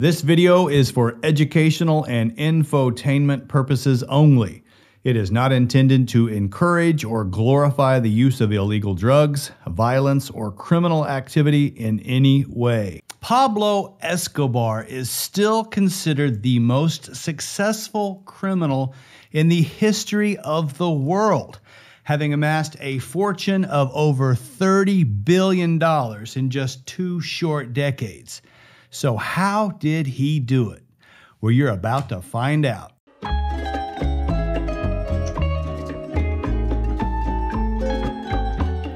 This video is for educational and infotainment purposes only. It is not intended to encourage or glorify the use of illegal drugs, violence, or criminal activity in any way. Pablo Escobar is still considered the most successful criminal in the history of the world, having amassed a fortune of over $30 billion in just two short decades. So, how did he do it? Well, you're about to find out.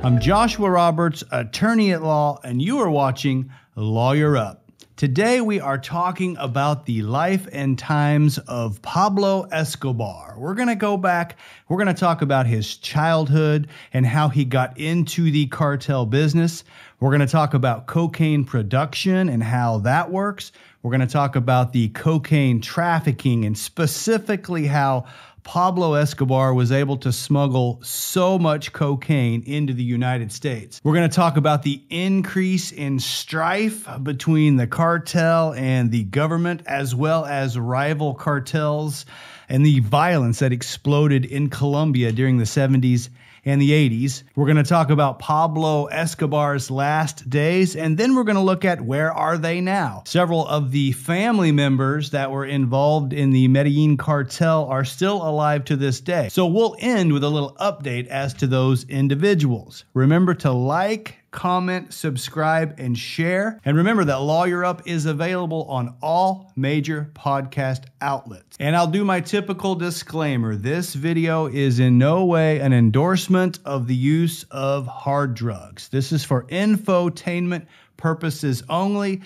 I'm Joshua Roberts, attorney at law, and you are watching Lawyer Up. Today we are talking about the life and times of Pablo Escobar. We're going to go back, we're going to talk about his childhood and how he got into the cartel business. We're going to talk about cocaine production and how that works. We're going to talk about the cocaine trafficking and specifically how Pablo Escobar was able to smuggle so much cocaine into the United States. We're going to talk about the increase in strife between the cartel and the government, as well as rival cartels and the violence that exploded in Colombia during the 70s and the 80s. We're going to talk about Pablo Escobar's last days, and then we're going to look at where are they now. Several of the family members that were involved in the Medellin cartel are still alive to this day. So we'll end with a little update as to those individuals. Remember to like, comment, subscribe, and share. And remember that Lawyer Up is available on all major podcast outlets. And I'll do my typical disclaimer this video is in no way an endorsement of the use of hard drugs. This is for infotainment purposes only.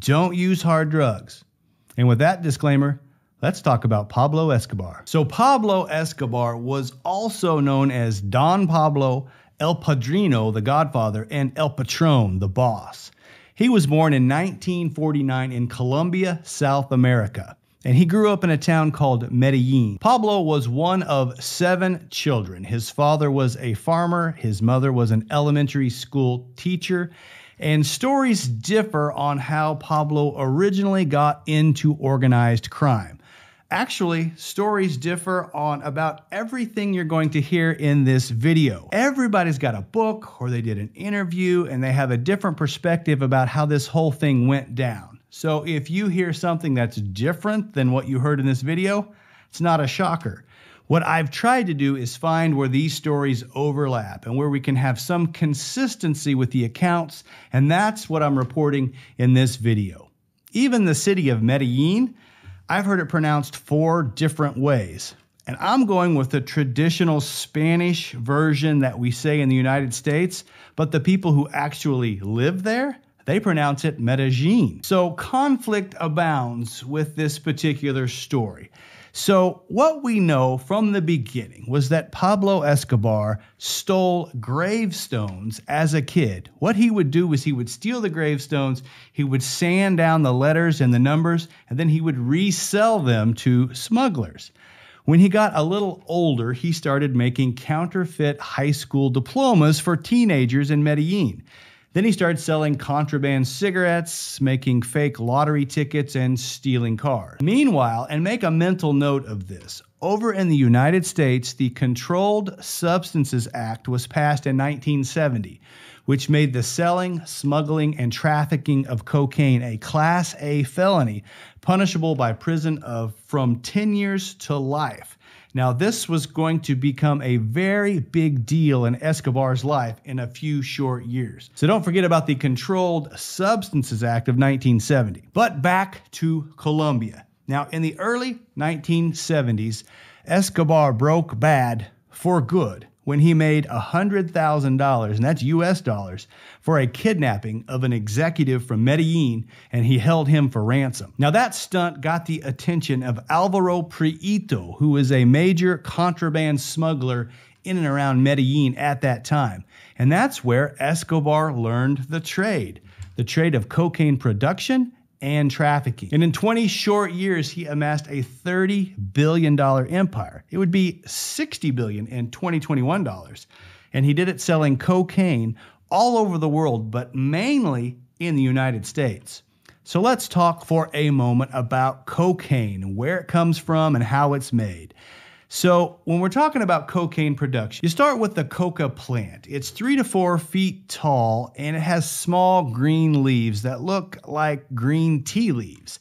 Don't use hard drugs. And with that disclaimer, Let's talk about Pablo Escobar. So, Pablo Escobar was also known as Don Pablo El Padrino, the godfather, and El Patron, the boss. He was born in 1949 in Colombia, South America, and he grew up in a town called Medellin. Pablo was one of seven children. His father was a farmer, his mother was an elementary school teacher, and stories differ on how Pablo originally got into organized crime. Actually, stories differ on about everything you're going to hear in this video. Everybody's got a book or they did an interview and they have a different perspective about how this whole thing went down. So if you hear something that's different than what you heard in this video, it's not a shocker. What I've tried to do is find where these stories overlap and where we can have some consistency with the accounts, and that's what I'm reporting in this video. Even the city of Medellin I've heard it pronounced four different ways. And I'm going with the traditional Spanish version that we say in the United States, but the people who actually live there, they pronounce it Medellin. So conflict abounds with this particular story. So, what we know from the beginning was that Pablo Escobar stole gravestones as a kid. What he would do was he would steal the gravestones, he would sand down the letters and the numbers, and then he would resell them to smugglers. When he got a little older, he started making counterfeit high school diplomas for teenagers in Medellin. Then he started selling contraband cigarettes, making fake lottery tickets, and stealing cars. Meanwhile, and make a mental note of this, over in the United States, the Controlled Substances Act was passed in 1970, which made the selling, smuggling, and trafficking of cocaine a Class A felony, punishable by prison of from 10 years to life. Now, this was going to become a very big deal in Escobar's life in a few short years. So don't forget about the Controlled Substances Act of 1970. But back to Colombia. Now, in the early 1970s, Escobar broke bad for good when he made $100,000, and that's US dollars, for a kidnapping of an executive from Medellin, and he held him for ransom. Now, that stunt got the attention of Alvaro Prieto, who was a major contraband smuggler in and around Medellin at that time. And that's where Escobar learned the trade the trade of cocaine production and trafficking. And in 20 short years, he amassed a $30 billion empire. It would be 60 billion in 2021 dollars. And he did it selling cocaine all over the world, but mainly in the United States. So let's talk for a moment about cocaine, where it comes from, and how it's made. So, when we're talking about cocaine production, you start with the coca plant. It's three to four feet tall and it has small green leaves that look like green tea leaves.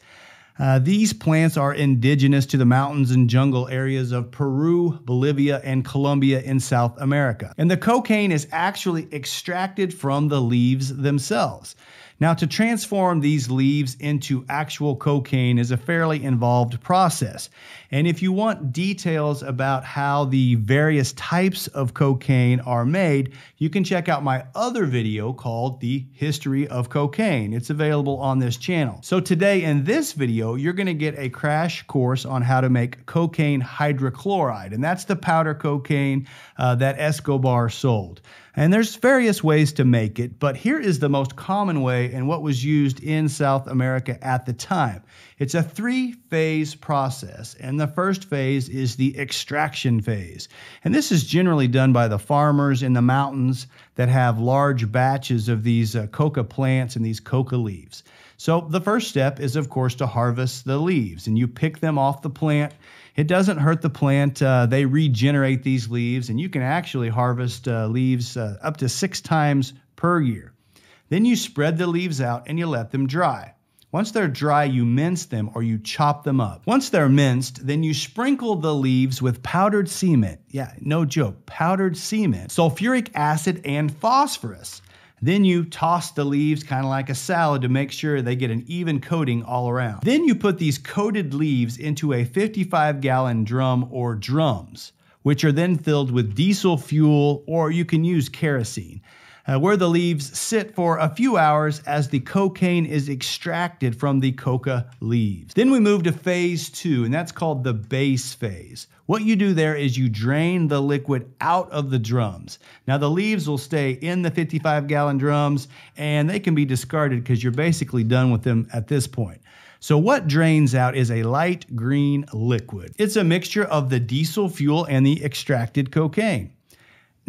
Uh, these plants are indigenous to the mountains and jungle areas of Peru, Bolivia, and Colombia in South America. And the cocaine is actually extracted from the leaves themselves. Now, to transform these leaves into actual cocaine is a fairly involved process. And if you want details about how the various types of cocaine are made, you can check out my other video called The History of Cocaine. It's available on this channel. So today in this video, you're going to get a crash course on how to make cocaine hydrochloride. And that's the powder cocaine uh, that Escobar sold. And there's various ways to make it, but here is the most common way and what was used in South America at the time. It's a three phase process, and the first phase is the extraction phase. And this is generally done by the farmers in the mountains that have large batches of these uh, coca plants and these coca leaves. So the first step is, of course, to harvest the leaves, and you pick them off the plant it doesn't hurt the plant. Uh, they regenerate these leaves, and you can actually harvest uh, leaves uh, up to six times per year. Then you spread the leaves out and you let them dry. Once they're dry, you mince them or you chop them up. Once they're minced, then you sprinkle the leaves with powdered cement. Yeah, no joke, powdered cement, sulfuric acid, and phosphorus. Then you toss the leaves kind of like a salad to make sure they get an even coating all around. Then you put these coated leaves into a 55 gallon drum or drums, which are then filled with diesel fuel or you can use kerosene uh, where the leaves sit for a few hours as the cocaine is extracted from the coca leaves. Then we move to phase two, and that's called the base phase. What you do there is you drain the liquid out of the drums. Now, the leaves will stay in the 55 gallon drums and they can be discarded because you're basically done with them at this point. So, what drains out is a light green liquid. It's a mixture of the diesel fuel and the extracted cocaine.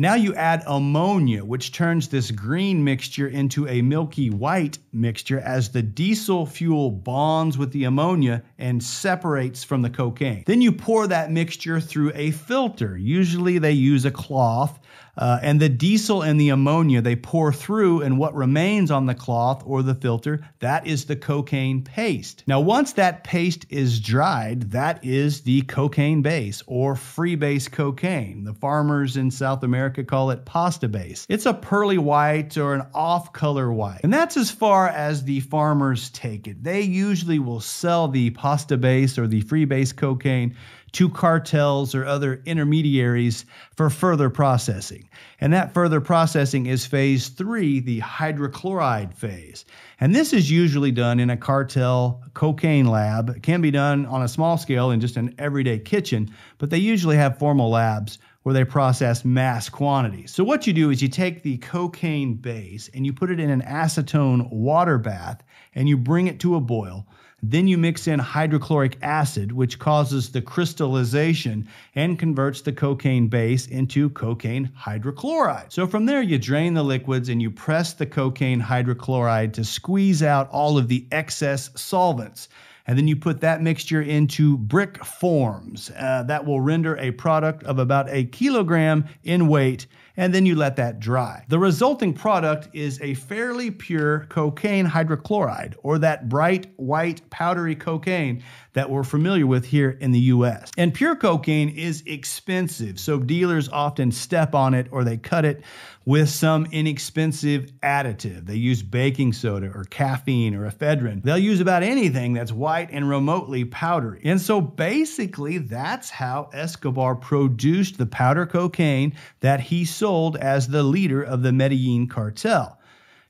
Now you add ammonia, which turns this green mixture into a milky white mixture as the diesel fuel bonds with the ammonia and separates from the cocaine. Then you pour that mixture through a filter. Usually they use a cloth uh, and the diesel and the ammonia they pour through, and what remains on the cloth or the filter, that is the cocaine paste. Now, once that paste is dried, that is the cocaine base or freebase cocaine. The farmers in South America call it pasta base. It's a pearly white or an off color white. And that's as far as the farmers take it. They usually will sell the pasta base or the freebase cocaine to cartels or other intermediaries for further processing. And that further processing is phase three, the hydrochloride phase. And this is usually done in a cartel cocaine lab. It can be done on a small scale in just an everyday kitchen, but they usually have formal labs where they process mass quantities. So what you do is you take the cocaine base and you put it in an acetone water bath and you bring it to a boil. Then you mix in hydrochloric acid, which causes the crystallization and converts the cocaine base into cocaine hydrochloride. So from there, you drain the liquids and you press the cocaine hydrochloride to squeeze out all of the excess solvents. And then you put that mixture into brick forms. Uh, that will render a product of about a kilogram in weight and then you let that dry. The resulting product is a fairly pure cocaine hydrochloride, or that bright white powdery cocaine that we're familiar with here in the US. And pure cocaine is expensive, so dealers often step on it or they cut it with some inexpensive additive. They use baking soda or caffeine or ephedrine. They'll use about anything that's white and remotely powdery. And so basically, that's how Escobar produced the powder cocaine that he sold as the leader of the Medellin cartel.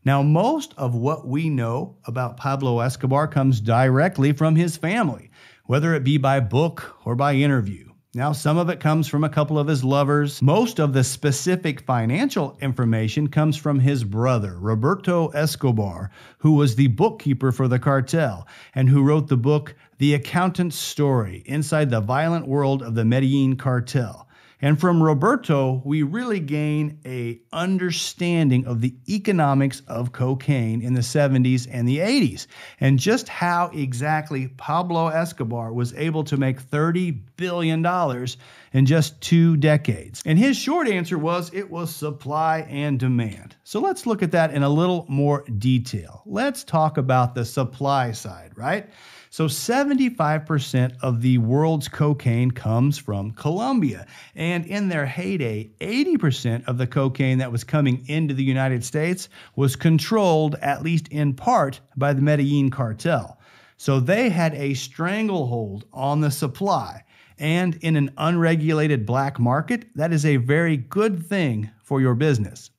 Now, most of what we know about Pablo Escobar comes directly from his family, whether it be by book or by interview. Now, some of it comes from a couple of his lovers. Most of the specific financial information comes from his brother, Roberto Escobar, who was the bookkeeper for the cartel and who wrote the book The Accountant's Story Inside the Violent World of the Medellin Cartel. And from Roberto, we really gain a understanding of the economics of cocaine in the 70s and the 80s and just how exactly Pablo Escobar was able to make 30 billion dollars in just 2 decades. And his short answer was it was supply and demand. So let's look at that in a little more detail. Let's talk about the supply side, right? So 75% of the world's cocaine comes from Colombia. And in their heyday, 80% of the cocaine that was coming into the United States was controlled, at least in part, by the Medellin cartel. So they had a stranglehold on the supply. And in an unregulated black market, that is a very good thing for your business.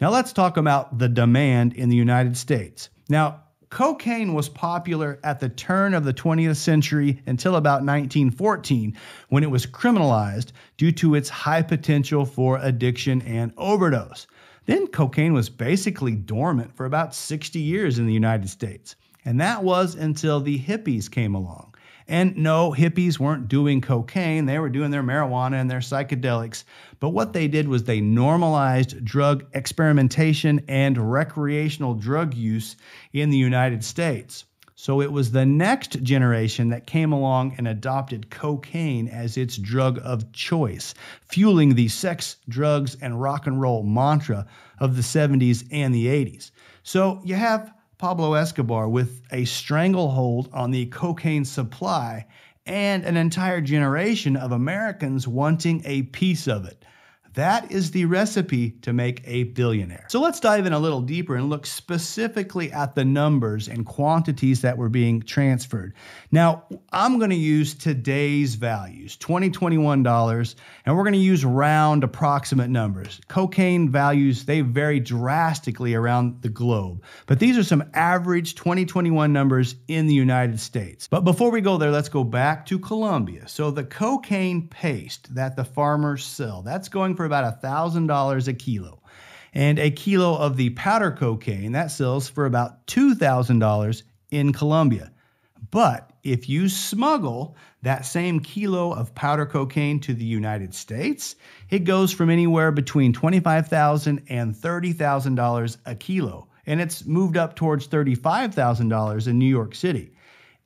Now let's talk about the demand in the United States. Now, cocaine was popular at the turn of the 20th century until about 1914 when it was criminalized due to its high potential for addiction and overdose. Then cocaine was basically dormant for about 60 years in the United States. And that was until the hippies came along. And no, hippies weren't doing cocaine, they were doing their marijuana and their psychedelics. But what they did was they normalized drug experimentation and recreational drug use in the United States. So it was the next generation that came along and adopted cocaine as its drug of choice, fueling the sex, drugs, and rock and roll mantra of the 70s and the 80s. So you have Pablo Escobar with a stranglehold on the cocaine supply and an entire generation of Americans wanting a piece of it. That is the recipe to make a billionaire. So let's dive in a little deeper and look specifically at the numbers and quantities that were being transferred. Now, I'm going to use today's values, 2021 dollars, and we're going to use round approximate numbers. Cocaine values, they vary drastically around the globe, but these are some average 2021 numbers in the United States. But before we go there, let's go back to Colombia. So the cocaine paste that the farmers sell, that's going for about $1,000 a kilo. And a kilo of the powder cocaine that sells for about $2,000 in Colombia. But if you smuggle that same kilo of powder cocaine to the United States, it goes from anywhere between $25,000 and $30,000 a kilo. And it's moved up towards $35,000 in New York City.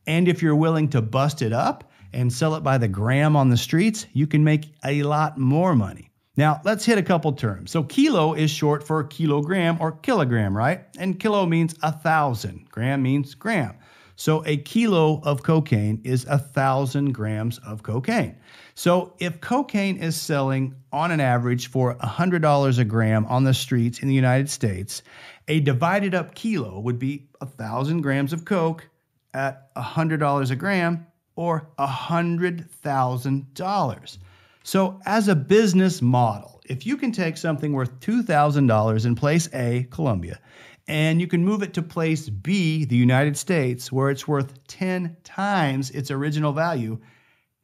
And if you're willing to bust it up and sell it by the gram on the streets, you can make a lot more money. Now, let's hit a couple terms. So, kilo is short for kilogram or kilogram, right? And kilo means a thousand, gram means gram. So, a kilo of cocaine is a thousand grams of cocaine. So, if cocaine is selling on an average for $100 a gram on the streets in the United States, a divided up kilo would be a thousand grams of coke at $100 a gram or $100,000. So, as a business model, if you can take something worth $2,000 in place A, Colombia, and you can move it to place B, the United States, where it's worth 10 times its original value,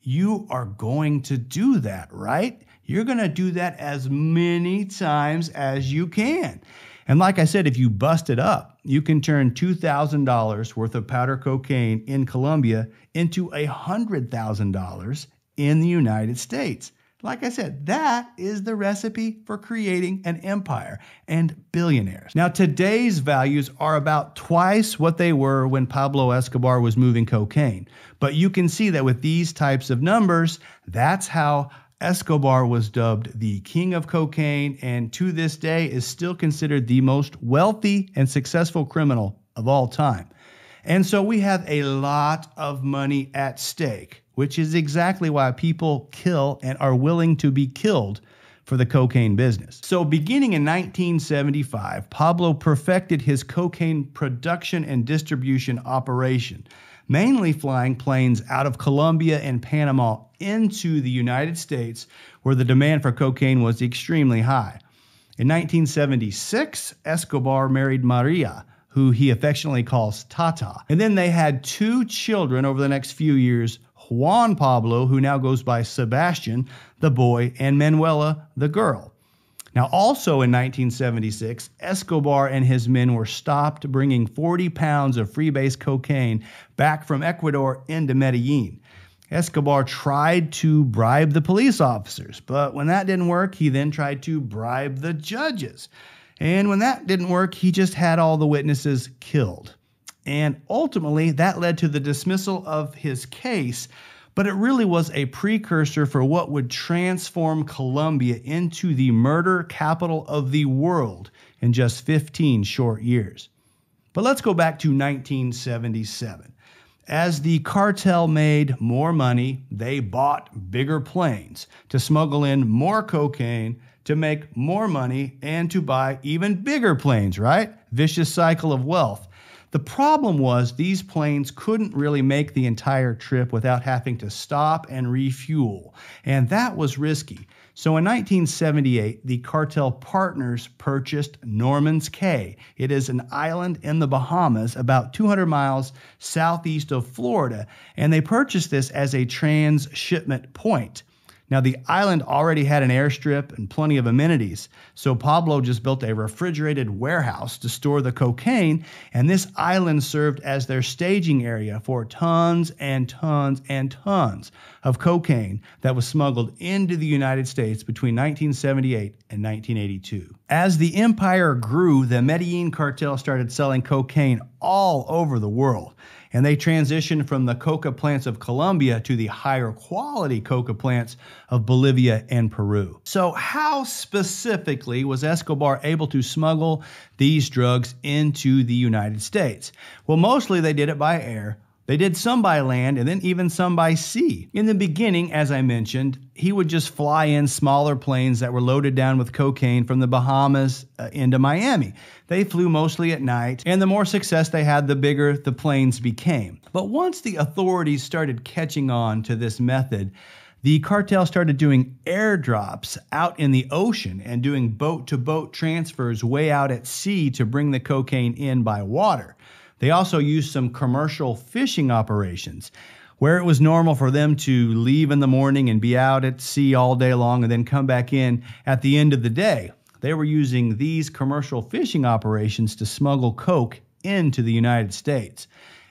you are going to do that, right? You're going to do that as many times as you can. And like I said, if you bust it up, you can turn $2,000 worth of powder cocaine in Colombia into $100,000 in the United States. Like I said, that is the recipe for creating an empire and billionaires. Now, today's values are about twice what they were when Pablo Escobar was moving cocaine. But you can see that with these types of numbers, that's how Escobar was dubbed the king of cocaine and to this day is still considered the most wealthy and successful criminal of all time. And so we have a lot of money at stake which is exactly why people kill and are willing to be killed for the cocaine business. So, beginning in 1975, Pablo perfected his cocaine production and distribution operation, mainly flying planes out of Colombia and Panama into the United States, where the demand for cocaine was extremely high. In 1976, Escobar married Maria, who he affectionately calls Tata. And then they had two children over the next few years Juan Pablo, who now goes by Sebastian, the boy, and Manuela, the girl. Now, also in 1976, Escobar and his men were stopped bringing 40 pounds of freebase cocaine back from Ecuador into Medellin. Escobar tried to bribe the police officers, but when that didn't work, he then tried to bribe the judges. And when that didn't work, he just had all the witnesses killed. And ultimately, that led to the dismissal of his case, but it really was a precursor for what would transform Colombia into the murder capital of the world in just 15 short years. But let's go back to 1977. As the cartel made more money, they bought bigger planes to smuggle in more cocaine, to make more money, and to buy even bigger planes, right? Vicious cycle of wealth. The problem was these planes couldn't really make the entire trip without having to stop and refuel, and that was risky. So in 1978, the cartel partners purchased Norman's Cay. It is an island in the Bahamas, about 200 miles southeast of Florida, and they purchased this as a transshipment point. Now, the island already had an airstrip and plenty of amenities, so Pablo just built a refrigerated warehouse to store the cocaine, and this island served as their staging area for tons and tons and tons of cocaine that was smuggled into the United States between 1978 and 1982. As the empire grew, the Medellin cartel started selling cocaine all over the world and they transitioned from the coca plants of Colombia to the higher quality coca plants of Bolivia and Peru. So, how specifically was Escobar able to smuggle these drugs into the United States? Well, mostly they did it by air, they did some by land and then even some by sea. In the beginning, as I mentioned, he would just fly in smaller planes that were loaded down with cocaine from the Bahamas uh, into Miami. They flew mostly at night, and the more success they had, the bigger the planes became. But once the authorities started catching on to this method, the cartel started doing airdrops out in the ocean and doing boat to boat transfers way out at sea to bring the cocaine in by water. They also used some commercial fishing operations where it was normal for them to leave in the morning and be out at sea all day long and then come back in at the end of the day. They were using these commercial fishing operations to smuggle coke into the United States.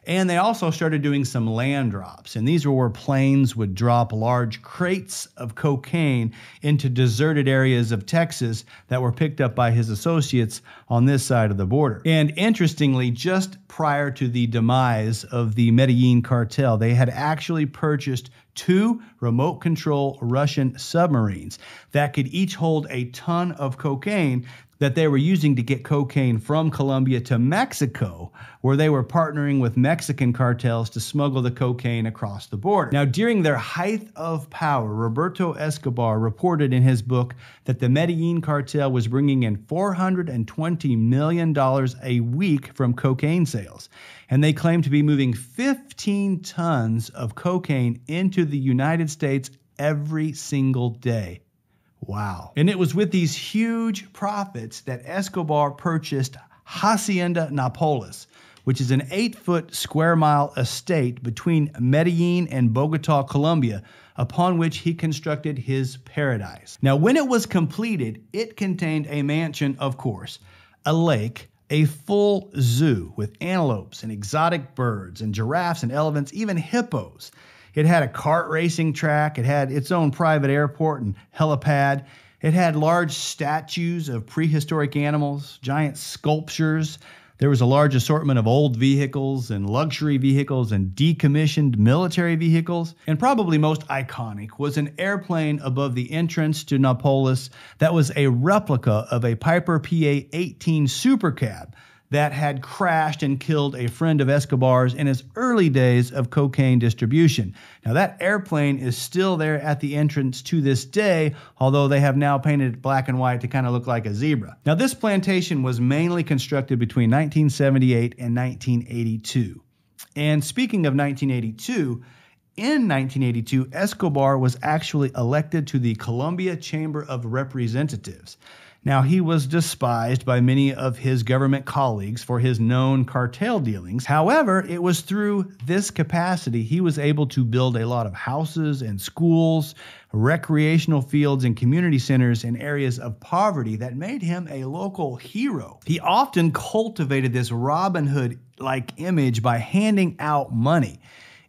And they also started doing some land drops. And these were where planes would drop large crates of cocaine into deserted areas of Texas that were picked up by his associates on this side of the border. And interestingly, just prior to the demise of the Medellin cartel, they had actually purchased two remote control Russian submarines that could each hold a ton of cocaine that they were using to get cocaine from Colombia to Mexico, where they were partnering with Mexican cartels to smuggle the cocaine across the border. Now, during their height of power, Roberto Escobar reported in his book that the Medellin cartel was bringing in $420 million a week from cocaine sales. And they claim to be moving 15 tons of cocaine into the United States every single day. Wow. And it was with these huge profits that Escobar purchased Hacienda Napoles, which is an eight foot square mile estate between Medellin and Bogota, Colombia, upon which he constructed his paradise. Now, when it was completed, it contained a mansion, of course, a lake, a full zoo with antelopes and exotic birds and giraffes and elephants, even hippos. It had a kart racing track. It had its own private airport and helipad. It had large statues of prehistoric animals, giant sculptures. There was a large assortment of old vehicles and luxury vehicles and decommissioned military vehicles. And probably most iconic was an airplane above the entrance to Napoles that was a replica of a Piper PA 18 Super Cub that had crashed and killed a friend of Escobar's in his early days of cocaine distribution. Now, that airplane is still there at the entrance to this day, although they have now painted it black and white to kind of look like a zebra. Now, this plantation was mainly constructed between 1978 and 1982. And speaking of 1982, in 1982, Escobar was actually elected to the Colombia Chamber of Representatives. Now, he was despised by many of his government colleagues for his known cartel dealings. However, it was through this capacity he was able to build a lot of houses and schools, recreational fields, and community centers in areas of poverty that made him a local hero. He often cultivated this Robin Hood like image by handing out money.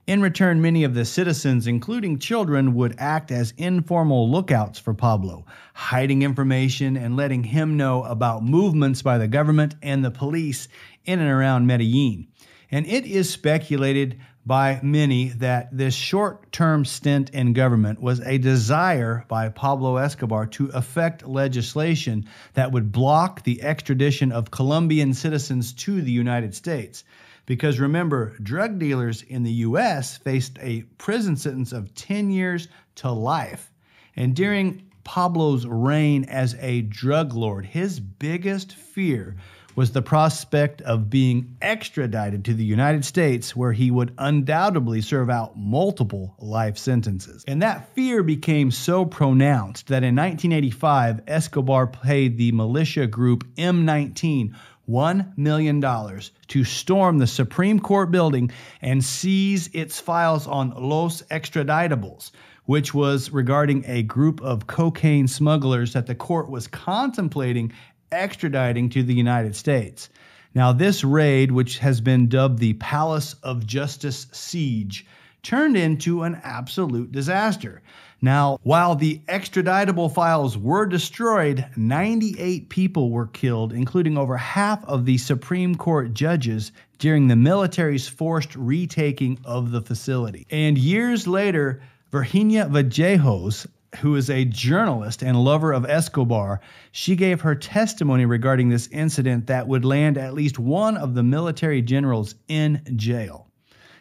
In return, many of the citizens, including children, would act as informal lookouts for Pablo, hiding information and letting him know about movements by the government and the police in and around Medellin. And it is speculated by many that this short term stint in government was a desire by Pablo Escobar to effect legislation that would block the extradition of Colombian citizens to the United States. Because remember, drug dealers in the US faced a prison sentence of 10 years to life. And during Pablo's reign as a drug lord, his biggest fear was the prospect of being extradited to the United States, where he would undoubtedly serve out multiple life sentences. And that fear became so pronounced that in 1985, Escobar paid the militia group M19 $1 million to storm the Supreme Court building and seize its files on Los Extraditables, which was regarding a group of cocaine smugglers that the court was contemplating extraditing to the United States. Now, this raid, which has been dubbed the Palace of Justice Siege, turned into an absolute disaster. Now, while the extraditable files were destroyed, 98 people were killed, including over half of the Supreme Court judges during the military's forced retaking of the facility. And years later, Virginia Vallejos, who is a journalist and lover of Escobar, she gave her testimony regarding this incident that would land at least one of the military generals in jail.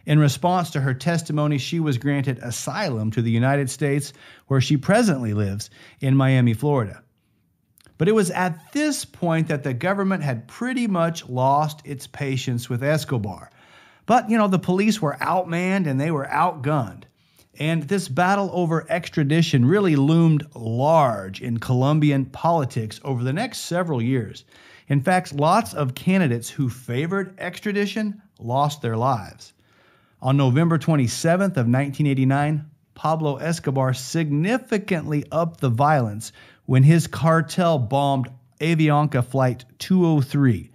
In response to her testimony, she was granted asylum to the United States, where she presently lives in Miami, Florida. But it was at this point that the government had pretty much lost its patience with Escobar. But, you know, the police were outmanned and they were outgunned. And this battle over extradition really loomed large in Colombian politics over the next several years. In fact, lots of candidates who favored extradition lost their lives. On November 27th of 1989, Pablo Escobar significantly upped the violence when his cartel bombed Avianca Flight 203.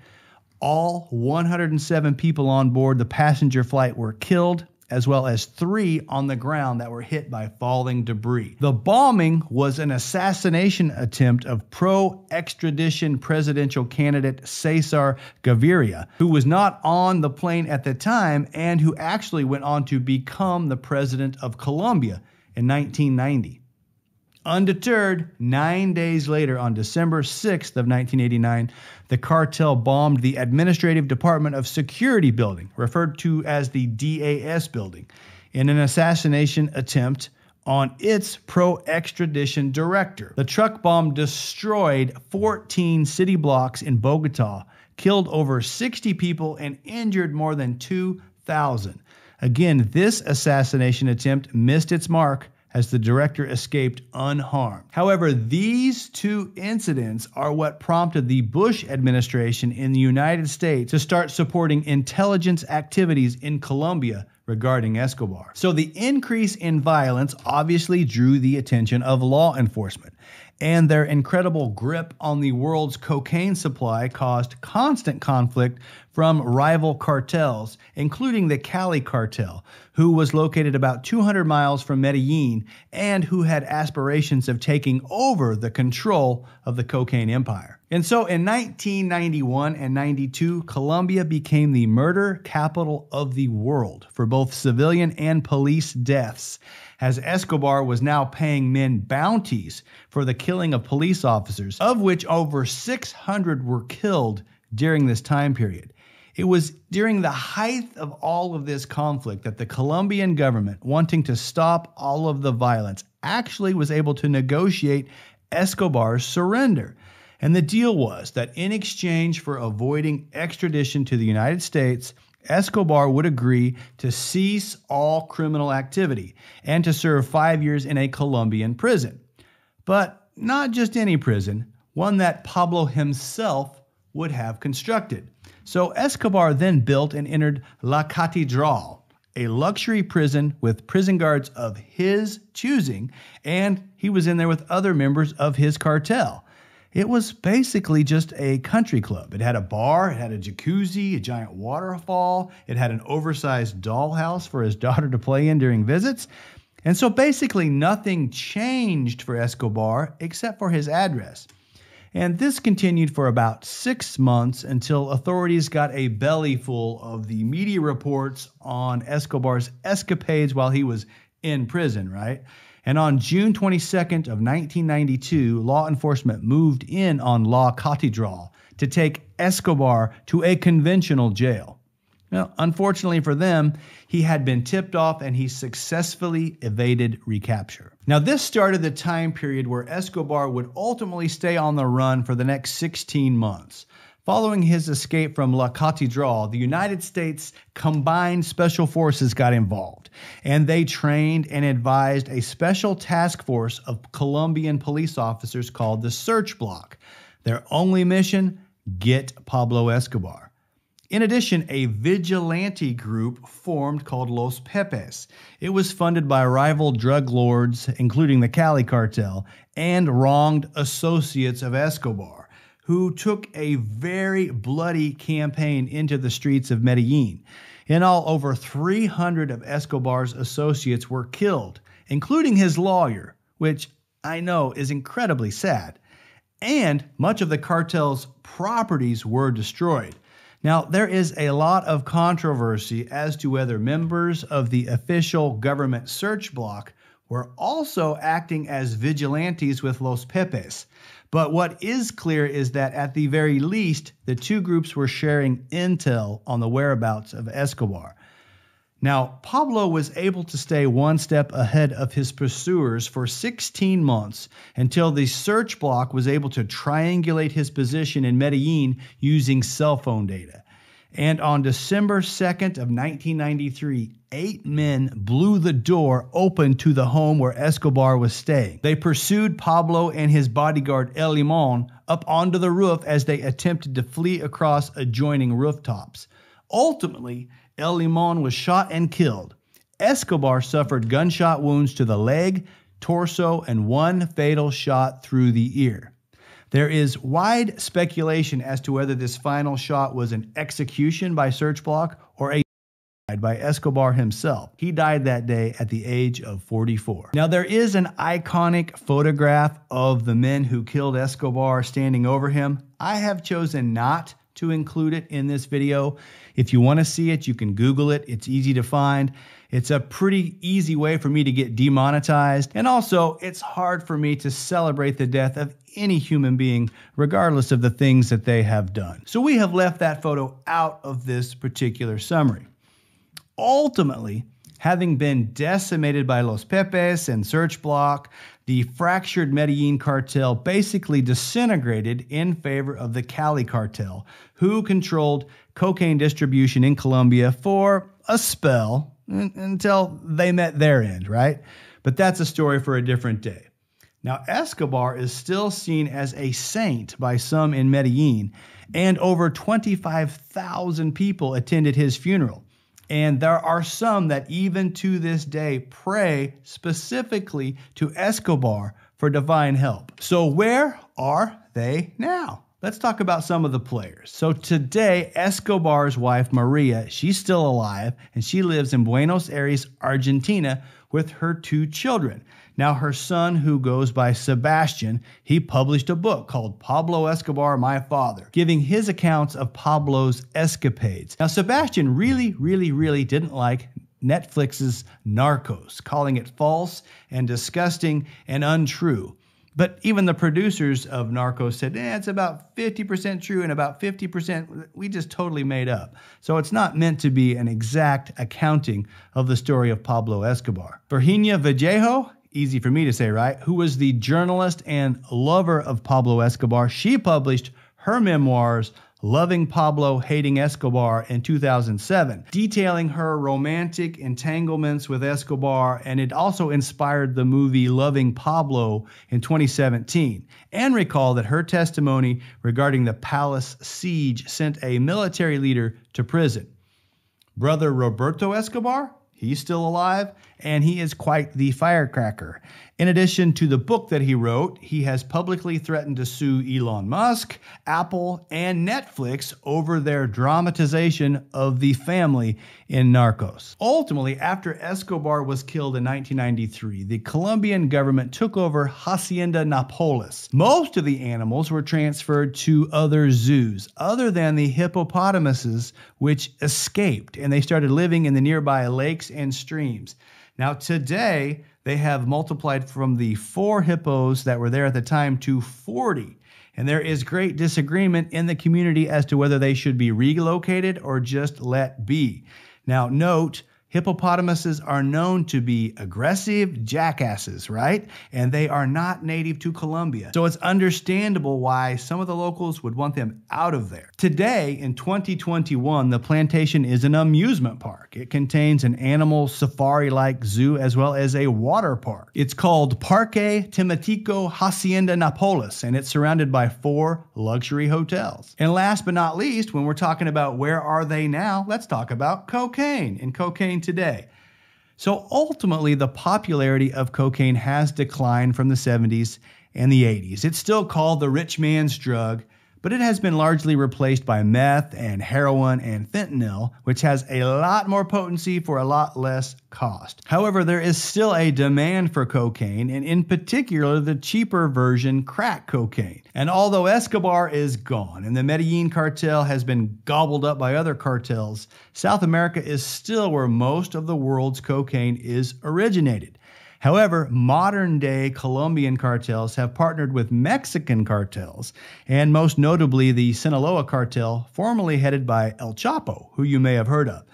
All 107 people on board the passenger flight were killed, as well as three on the ground that were hit by falling debris. The bombing was an assassination attempt of pro extradition presidential candidate Cesar Gaviria, who was not on the plane at the time and who actually went on to become the president of Colombia in 1990. Undeterred, nine days later, on December 6th of 1989, the cartel bombed the Administrative Department of Security building, referred to as the DAS building, in an assassination attempt on its pro extradition director. The truck bomb destroyed 14 city blocks in Bogota, killed over 60 people, and injured more than 2,000. Again, this assassination attempt missed its mark as the director escaped unharmed. However, these two incidents are what prompted the Bush administration in the United States to start supporting intelligence activities in Colombia regarding Escobar. So the increase in violence obviously drew the attention of law enforcement and their incredible grip on the world's cocaine supply caused constant conflict from rival cartels, including the Cali cartel, who was located about 200 miles from Medellin and who had aspirations of taking over the control of the cocaine empire. And so in 1991 and 92, Colombia became the murder capital of the world for both civilian and police deaths as Escobar was now paying men bounties for the killing of police officers, of which over 600 were killed during this time period. It was during the height of all of this conflict that the Colombian government, wanting to stop all of the violence, actually was able to negotiate Escobar's surrender. And the deal was that in exchange for avoiding extradition to the United States, Escobar would agree to cease all criminal activity and to serve five years in a Colombian prison. But not just any prison, one that Pablo himself would have constructed. So Escobar then built and entered La Catedral, a luxury prison with prison guards of his choosing, and he was in there with other members of his cartel. It was basically just a country club. It had a bar, it had a jacuzzi, a giant waterfall, it had an oversized dollhouse for his daughter to play in during visits. And so basically, nothing changed for Escobar except for his address. And this continued for about six months until authorities got a bellyful of the media reports on Escobar's escapades while he was in prison, right? And on June 22nd of 1992, law enforcement moved in on La Catedral to take Escobar to a conventional jail. Now, unfortunately for them, he had been tipped off and he successfully evaded recapture. Now, this started the time period where Escobar would ultimately stay on the run for the next 16 months. Following his escape from La Catedral, the United States Combined Special Forces got involved, and they trained and advised a special task force of Colombian police officers called the Search Block. Their only mission get Pablo Escobar. In addition, a vigilante group formed called Los Pepes. It was funded by rival drug lords, including the Cali cartel, and wronged associates of Escobar who took a very bloody campaign into the streets of Medellin. In all, over 300 of Escobar's associates were killed, including his lawyer, which I know is incredibly sad. And much of the cartel's properties were destroyed. Now, there is a lot of controversy as to whether members of the official government search block were also acting as vigilantes with Los Pepes. But what is clear is that at the very least, the two groups were sharing intel on the whereabouts of Escobar. Now, Pablo was able to stay one step ahead of his pursuers for 16 months until the search block was able to triangulate his position in Medellin using cell phone data. And on December 2nd of 1993, eight men blew the door open to the home where Escobar was staying. They pursued Pablo and his bodyguard El Limon up onto the roof as they attempted to flee across adjoining rooftops. Ultimately, El Limon was shot and killed. Escobar suffered gunshot wounds to the leg, torso, and one fatal shot through the ear. There is wide speculation as to whether this final shot was an execution by Search Block or a by Escobar himself. He died that day at the age of 44. Now, there is an iconic photograph of the men who killed Escobar standing over him. I have chosen not to include it in this video. If you want to see it, you can Google it. It's easy to find. It's a pretty easy way for me to get demonetized. And also, it's hard for me to celebrate the death of any human being, regardless of the things that they have done. So we have left that photo out of this particular summary. Ultimately, having been decimated by Los Pepes and Search Block, the fractured Medellin cartel basically disintegrated in favor of the Cali cartel, who controlled cocaine distribution in Colombia for a spell until they met their end, right? But that's a story for a different day. Now, Escobar is still seen as a saint by some in Medellin, and over 25,000 people attended his funeral. And there are some that even to this day pray specifically to Escobar for divine help. So, where are they now? Let's talk about some of the players. So today, Escobar's wife, Maria, she's still alive and she lives in Buenos Aires, Argentina with her two children. Now, her son, who goes by Sebastian, he published a book called Pablo Escobar, My Father, giving his accounts of Pablo's escapades. Now, Sebastian really, really, really didn't like Netflix's Narcos, calling it false and disgusting and untrue. But even the producers of Narcos said, eh, it's about 50% true and about 50% we just totally made up. So it's not meant to be an exact accounting of the story of Pablo Escobar. Virginia Vallejo, easy for me to say, right, who was the journalist and lover of Pablo Escobar, she published her memoirs Loving Pablo, Hating Escobar in 2007, detailing her romantic entanglements with Escobar, and it also inspired the movie Loving Pablo in 2017. And recall that her testimony regarding the palace siege sent a military leader to prison. Brother Roberto Escobar, He's still alive, and he is quite the firecracker. In addition to the book that he wrote, he has publicly threatened to sue Elon Musk, Apple, and Netflix over their dramatization of the family in Narcos. Ultimately, after Escobar was killed in 1993, the Colombian government took over Hacienda Napoles. Most of the animals were transferred to other zoos, other than the hippopotamuses, which escaped, and they started living in the nearby lakes and streams. Now, today, they have multiplied from the four hippos that were there at the time to 40. And there is great disagreement in the community as to whether they should be relocated or just let be. Now, note Hippopotamuses are known to be aggressive jackasses, right? And they are not native to Colombia. So it's understandable why some of the locals would want them out of there. Today, in 2021, the plantation is an amusement park. It contains an animal safari like zoo as well as a water park. It's called Parque Tematico Hacienda Napoles, and it's surrounded by four luxury hotels. And last but not least, when we're talking about where are they now, let's talk about cocaine. And cocaine today. So ultimately, the popularity of cocaine has declined from the 70s and the 80s. It's still called the rich man's drug, but it has been largely replaced by meth and heroin and fentanyl, which has a lot more potency for a lot less cost. However, there is still a demand for cocaine, and in particular, the cheaper version, crack cocaine. And although Escobar is gone and the Medellin cartel has been gobbled up by other cartels, South America is still where most of the world's cocaine is originated. However, modern day Colombian cartels have partnered with Mexican cartels, and most notably the Sinaloa cartel, formerly headed by El Chapo, who you may have heard of.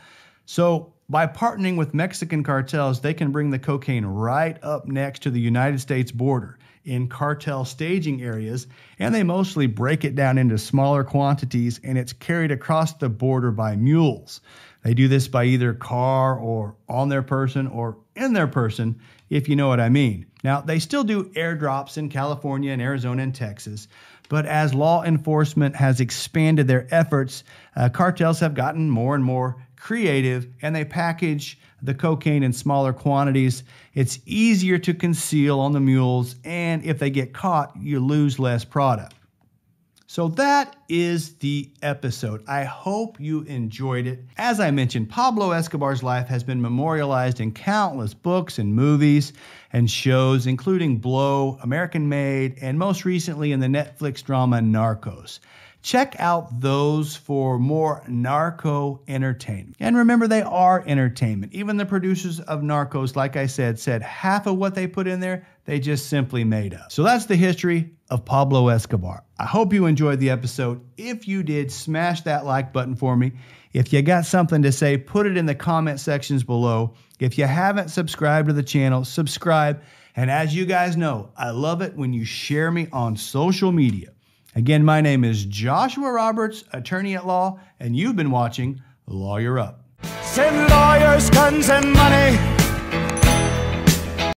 So, by partnering with Mexican cartels, they can bring the cocaine right up next to the United States border in cartel staging areas, and they mostly break it down into smaller quantities and it's carried across the border by mules. They do this by either car or on their person or in their person, if you know what I mean. Now, they still do airdrops in California and Arizona and Texas, but as law enforcement has expanded their efforts, uh, cartels have gotten more and more creative and they package the cocaine in smaller quantities. It's easier to conceal on the mules, and if they get caught, you lose less product. So that is the episode. I hope you enjoyed it. As I mentioned, Pablo Escobar's life has been memorialized in countless books and movies and shows, including Blow, American Made, and most recently in the Netflix drama Narcos. Check out those for more narco entertainment. And remember, they are entertainment. Even the producers of Narcos, like I said, said half of what they put in there, they just simply made up. So that's the history of Pablo Escobar. I hope you enjoyed the episode. If you did, smash that like button for me. If you got something to say, put it in the comment sections below. If you haven't subscribed to the channel, subscribe. And as you guys know, I love it when you share me on social media. Again, my name is Joshua Roberts, attorney at law, and you've been watching Lawyer Up. Send lawyers, guns, and money